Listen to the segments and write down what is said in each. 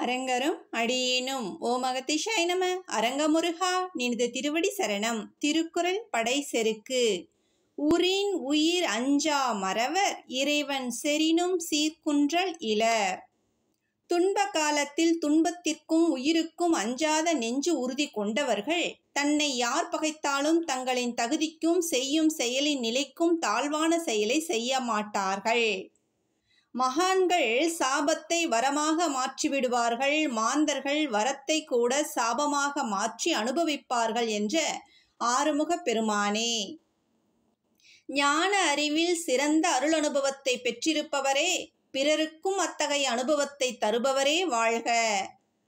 அரங்கரும் அடியேனும். ஓ அகத்திஷாய் நம அரங்கமுருகா நினது திருவடி சரணம். திருக்குறள் படை செருக்கு. உரின் உயிர் அஞ்சா மறவர் இறைவன் செரினும் சீர்குன்றல் இலர் துன்ப காலத்தில் துன்பத்திற்கும் உயிருக்கும் அஞ்சாத நெஞ்சு உறுதி கொண்டவர்கள். தன்னை யார் பகைத்தாலும் தங்களின் தகுதிக்கும் செய்யும் செயலின் நிலைக்கும் தாழ்வான செயலை செய்ய மாட்டார்கள். மகான்கள் சாபத்தை வரமாக மாற்றிவிடுவார்கள் மாந்தர்கள் வரத்தை கூட சாபமாக மாற்றி அனுபவிப்பார்கள் என்ற ஆறுமுக பெருமானே. ஞான அறிவில் சிறந்த அருள் அனுபவத்தை பெற்றிருப்பவரே பிறருக்கும் அத்தகைய அனுபவத்தை தருபவரே வாழ்க.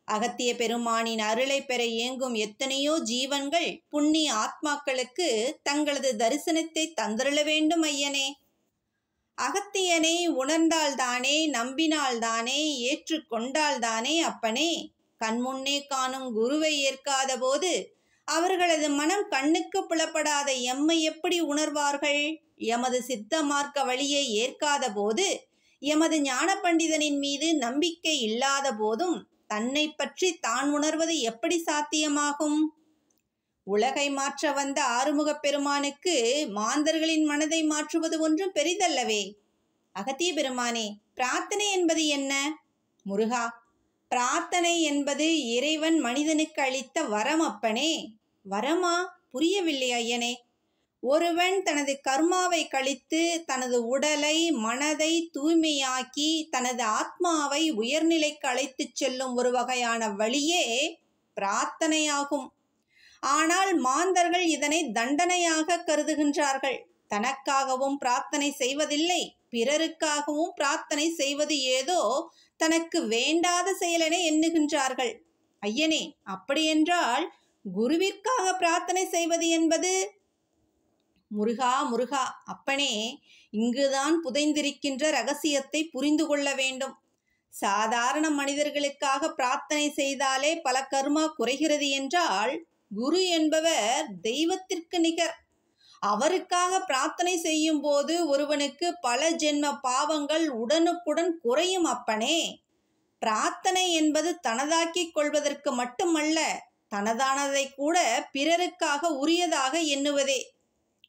அகத்திய பெருமானின் அருளை பெற இயங்கும் எத்தனையோ ஜீவன்கள் புண்ணிய ஆத்மாக்களுக்கு தங்களது தரிசனத்தை தந்தருள வேண்டும் ஐயனே. அகத்தியனை உணர்ந்தால்தானே நம்பினால்தானே ஏற்றுக்கொண்டால்தானே அப்பனே? கண்முன்னே காணும் குருவை ஏற்காத போது அவர்களது மனம் கண்ணுக்கு புலப்படாத எம்மை எப்படி உணர்வார்கள்? எமது சித்த மார்க்க வழியை ஏற்காத போது எமது ஞான பண்டிதனின் மீது நம்பிக்கை இல்லாத போதும் தன்னை பற்றி தான் உணர்வது எப்படி சாத்தியமாகும்? உலகை மாற்ற வந்த ஆறுமுகப் பெருமானுக்கு மாந்தர்களின் மனதை மாற்றுவது ஒன்றும் பெரிதல்லவே. அகத்திய பெருமானே பிரார்த்தனை என்பது என்ன? முருகா பிரார்த்தனை என்பது இறைவன் மனிதனுக்கு அளித்த வரம் அப்பனே. வரமா? புரியவில்லை ஐயனே. ஒருவன் தனது கர்மாவை கழித்து தனது உடலை மனதை தூய்மையாக்கி தனது ஆத்மாவை உயர்நிலைக்கு அழைத்துச் செல்லும் ஒரு வகையான வழியே பிரார்த்தனையாகும். ஆனால் மாந்தர்கள் இதனை தண்டனையாக கருதுகின்றார்கள். தனக்காகவும் பிரார்த்தனை செய்வதில்லை பிறருக்காகவும் பிரார்த்தனை செய்வது ஏதோ தனக்கு வேண்டாத செயலென எண்ணுகின்றார்கள். ஐயனே அப்படியென்றால் குருவிற்காக பிரார்த்தனை செய்வது என்பது? முருகா முருகா அப்பனே இங்குதான் புதைந்திருக்கின்ற ரகசியத்தை புரிந்து கொள்ள வேண்டும். சாதாரண மனிதர்களுக்காக பிரார்த்தனை செய்தாலே பல கர்மா குறைகிறது என்றால் குரு என்பவர் தெய்வத்திற்கு நிகர். அவருக்காக பிரார்த்தனை செய்யும் போது ஒருவனுக்கு பல ஜென்ம பாவங்கள் உடனுக்குடன் குறையும் அப்பனே. பிரார்த்தனை என்பது தனதாக்கிக் கொள்வதற்கு மட்டுமல்ல தனதானதை கூட பிறருக்காக உரியதாக எண்ணுவதே.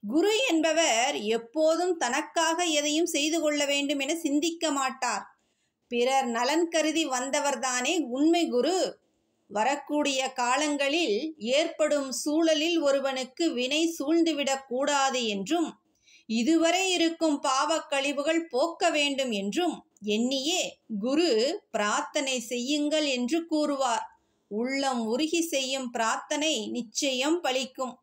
குரு என்பவர் எப்போதும் தனக்காக எதையும் செய்து கொள்ள வேண்டும் என சிந்திக்க மாட்டார். பிறர் நலன் கருதி வந்தவர்தானே உண்மை குரு. வரக்கூடிய காலங்களில் ஏற்படும் சூழலில் ஒருவனுக்கு வினை சூழ்ந்துவிடக் கூடாது என்றும் இதுவரை இருக்கும் பாவக் கழிவுகள் போக்க வேண்டும் என்றும் எண்ணியே குரு பிரார்த்தனை செய்யுங்கள் என்று கூறுவார். உள்ளம் உருகி செய்யும் பிரார்த்தனை நிச்சயம் பலிக்கும்.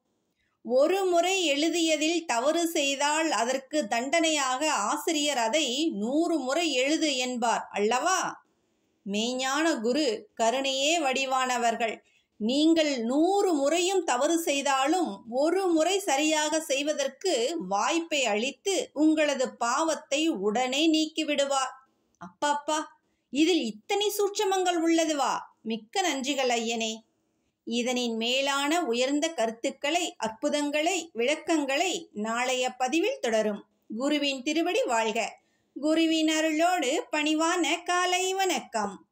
ஒரு முறை எழுதியதில் தவறு செய்தால் அதற்கு தண்டனையாக ஆசிரியர் அதை நூறு முறை எழுது என்பார் அல்லவா? மெய்ஞான குரு கருணையே வடிவானவர்கள். நீங்கள் நூறு முறையும் தவறு செய்தாலும் ஒரு முறை சரியாக செய்வதற்கு வாய்ப்பை அளித்து உங்களது பாவத்தை உடனே நீக்கிவிடுவார். அப்பாப்பா இதில் இத்தனை சூட்சமங்கள் உள்ளதுவா? மிக்க நன்றிகள் ஐயனே. இதனின் மேலான உயர்ந்த கருத்துக்களை அற்புதங்களை விளக்கங்களை நாளைய பதிவில் தொடரும். குருவின் திருவடி வாழ்க. குருவின் பணிவான காலை வணக்கம்.